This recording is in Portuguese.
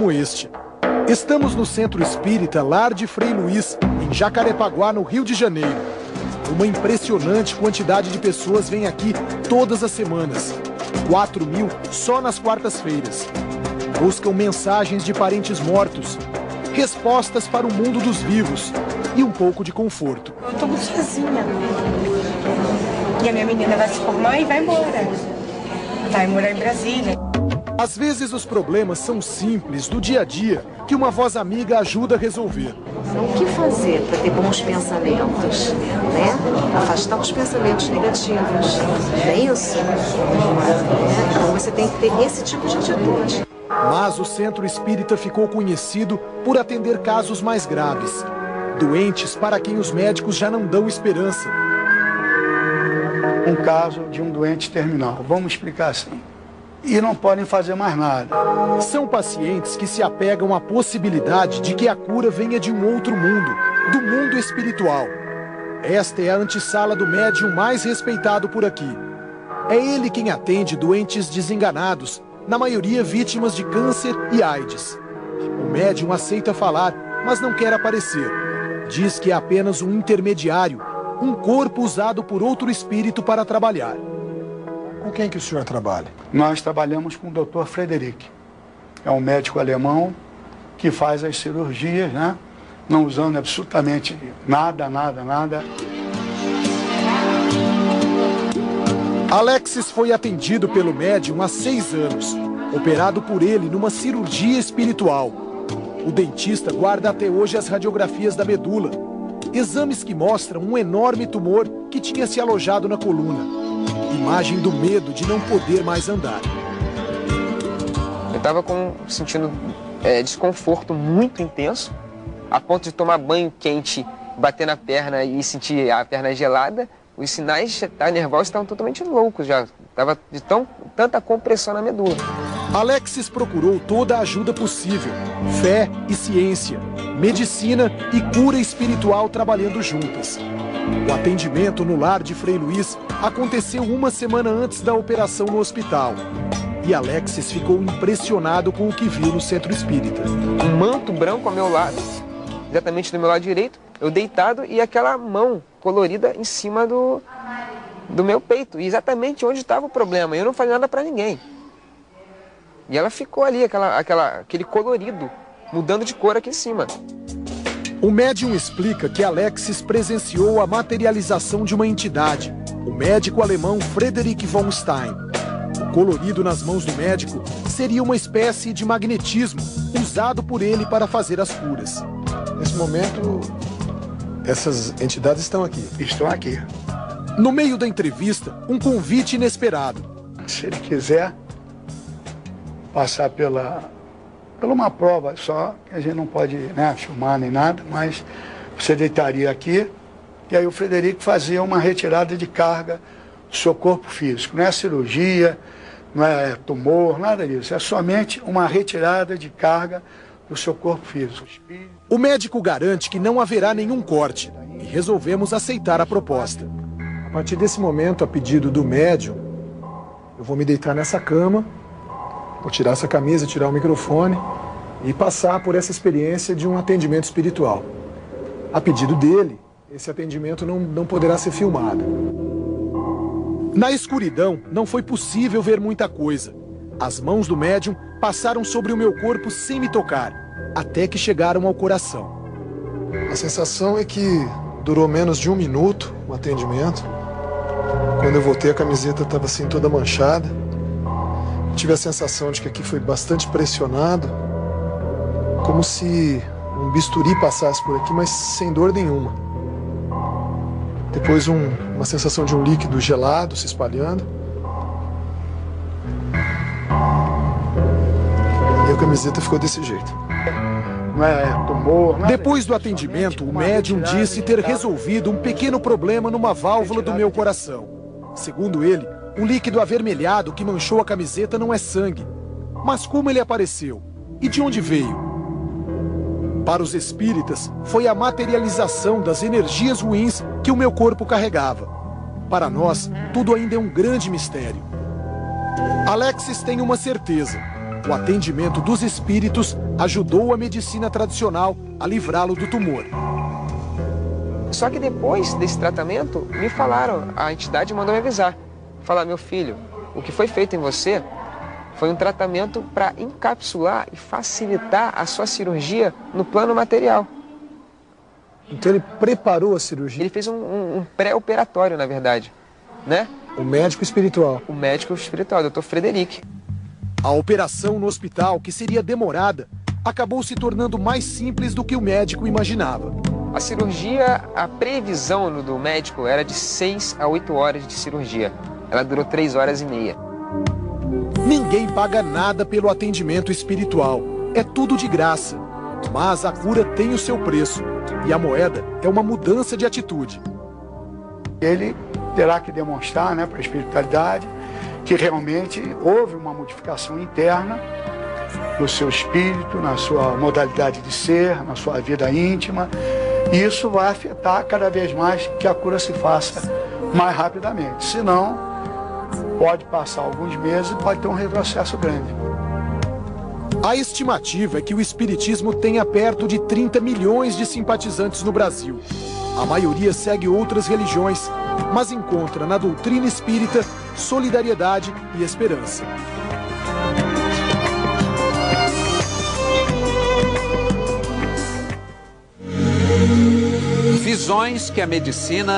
como este. Estamos no Centro Espírita Lar de Frei Luiz, em Jacarepaguá, no Rio de Janeiro. Uma impressionante quantidade de pessoas vem aqui todas as semanas. 4 mil só nas quartas-feiras. Buscam mensagens de parentes mortos, respostas para o mundo dos vivos e um pouco de conforto. Eu estou muito sozinha. E a minha menina vai se formar e vai embora. Vai morar em Brasília. Às vezes os problemas são simples do dia a dia que uma voz amiga ajuda a resolver. O que fazer para ter bons pensamentos? Né? Afastar os pensamentos negativos. Não é isso? Então você tem que ter esse tipo de atitude. Mas o centro espírita ficou conhecido por atender casos mais graves. Doentes para quem os médicos já não dão esperança. Um caso de um doente terminal. Vamos explicar assim e não podem fazer mais nada. São pacientes que se apegam à possibilidade de que a cura venha de um outro mundo, do mundo espiritual. Esta é a antessala do médium mais respeitado por aqui. É ele quem atende doentes desenganados, na maioria vítimas de câncer e AIDS. O médium aceita falar, mas não quer aparecer. Diz que é apenas um intermediário, um corpo usado por outro espírito para trabalhar. Com quem que o senhor trabalha? Nós trabalhamos com o Dr. Frederic. É um médico alemão que faz as cirurgias, né? Não usando absolutamente nada, nada, nada. Alexis foi atendido pelo médium há seis anos, operado por ele numa cirurgia espiritual. O dentista guarda até hoje as radiografias da medula, exames que mostram um enorme tumor que tinha se alojado na coluna. Imagem do medo de não poder mais andar. Eu estava sentindo é, desconforto muito intenso, a ponto de tomar banho quente, bater na perna e sentir a perna gelada. Os sinais nervosos estavam totalmente loucos já. Estava de tão, tanta compressão na medula. Alexis procurou toda a ajuda possível: fé e ciência, medicina e cura espiritual trabalhando juntas. O atendimento no lar de Frei Luiz aconteceu uma semana antes da operação no hospital. E Alexis ficou impressionado com o que viu no centro espírita. Um manto branco ao meu lado, exatamente do meu lado direito, eu deitado e aquela mão colorida em cima do, do meu peito, exatamente onde estava o problema. Eu não falei nada para ninguém. E ela ficou ali, aquela, aquela, aquele colorido, mudando de cor aqui em cima. O médium explica que Alexis presenciou a materialização de uma entidade, o médico alemão Frederick von Stein. O colorido nas mãos do médico seria uma espécie de magnetismo usado por ele para fazer as curas. Nesse momento, essas entidades estão aqui. Estão aqui. No meio da entrevista, um convite inesperado. Se ele quiser passar pela pela uma prova só, que a gente não pode né, filmar nem nada, mas você deitaria aqui e aí o Frederico fazia uma retirada de carga do seu corpo físico. Não é cirurgia, não é tumor, nada disso. É somente uma retirada de carga do seu corpo físico. O médico garante que não haverá nenhum corte e resolvemos aceitar a proposta. A partir desse momento, a pedido do médium, eu vou me deitar nessa cama Vou tirar essa camisa, tirar o microfone e passar por essa experiência de um atendimento espiritual. A pedido dele, esse atendimento não, não poderá ser filmado. Na escuridão, não foi possível ver muita coisa. As mãos do médium passaram sobre o meu corpo sem me tocar, até que chegaram ao coração. A sensação é que durou menos de um minuto o atendimento. Quando eu voltei, a camiseta estava assim toda manchada. Tive a sensação de que aqui foi bastante pressionado, como se um bisturi passasse por aqui, mas sem dor nenhuma. Depois um, uma sensação de um líquido gelado se espalhando. E a camiseta ficou desse jeito. É Depois do atendimento, o médium disse ter resolvido um pequeno problema numa válvula do meu coração. Segundo ele, o líquido avermelhado que manchou a camiseta não é sangue. Mas como ele apareceu? E de onde veio? Para os espíritas, foi a materialização das energias ruins que o meu corpo carregava. Para nós, tudo ainda é um grande mistério. Alexis tem uma certeza: O atendimento dos espíritos ajudou a medicina tradicional a livrá-lo do tumor. Só que depois desse tratamento, me falaram, a entidade mandou me avisar. Falar, meu filho, o que foi feito em você foi um tratamento para encapsular e facilitar a sua cirurgia no plano material. Então ele preparou a cirurgia? Ele fez um, um, um pré-operatório, na verdade, né? O médico espiritual. O médico espiritual, Dr. Frederic. A operação no hospital, que seria demorada, acabou se tornando mais simples do que o médico imaginava. A cirurgia, a previsão do médico era de 6 a 8 horas de cirurgia. Ela durou 3 horas e meia. Ninguém paga nada pelo atendimento espiritual. É tudo de graça. Mas a cura tem o seu preço. E a moeda é uma mudança de atitude. Ele terá que demonstrar né, para a espiritualidade que realmente houve uma modificação interna no seu espírito, na sua modalidade de ser, na sua vida íntima. E isso vai afetar cada vez mais que a cura se faça mais rapidamente. Senão, pode passar alguns meses e pode ter um retrocesso grande. A estimativa é que o Espiritismo tenha perto de 30 milhões de simpatizantes no Brasil. A maioria segue outras religiões, mas encontra na doutrina espírita solidariedade e esperança. Visões que a medicina